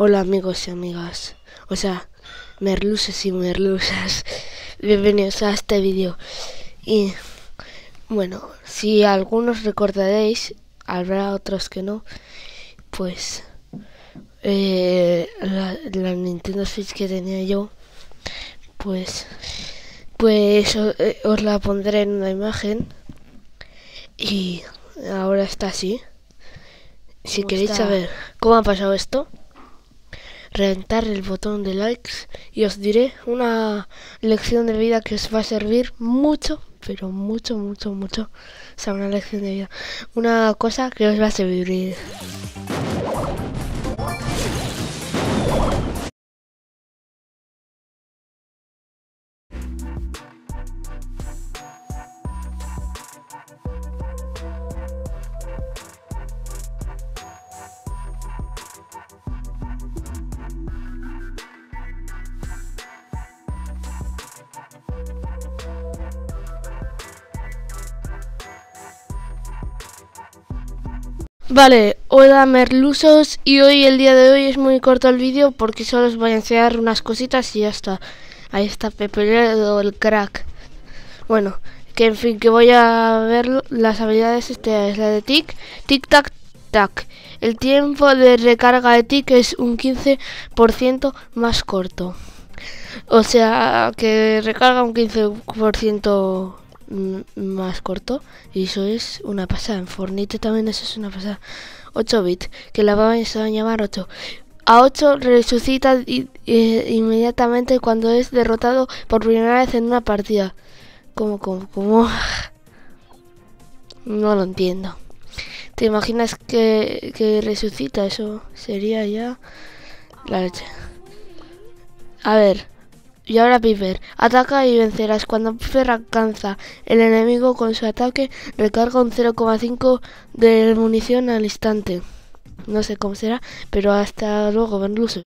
Hola amigos y amigas, o sea, merluces y merlusas, bienvenidos a este vídeo. Y bueno, si algunos recordaréis, habrá otros que no, pues eh, la, Nintendo Switch que tenía yo, pues, pues eh, os la pondré en una imagen y ahora está así. Si queréis saber cómo ha pasado esto, reventar el botón de likes y os diré una lección de vida que os va a servir mucho, pero mucho, mucho, mucho. Una lección de vida. Una cosa que os va a servir. Vale, hola merlusos y hoy el día de hoy es muy corto el vídeo porque solo os voy a enseñar unas cositas y ya está. Ahí está Pepe el crack. Bueno, que en fin, que voy a ver las habilidades, esta es la de tic, tic tac tac. El tiempo de recarga de tic es un 15% más corto. O sea, que recarga un 15% más corto y eso es una pasada. En Fornite también eso es una pasada. 8 bits, que la vamos a llamar 8. A 8 resucita inmediatamente cuando es derrotado por primera vez en una partida. como, como, como? No lo entiendo. ¿Te imaginas que, que resucita? Eso sería ya la leche. A ver, y ahora Piper. Ataca y vencerás. Cuando Piper alcanza el enemigo con su ataque, recarga un 0,5 de munición al instante. No sé cómo será, pero hasta luego, Benluso.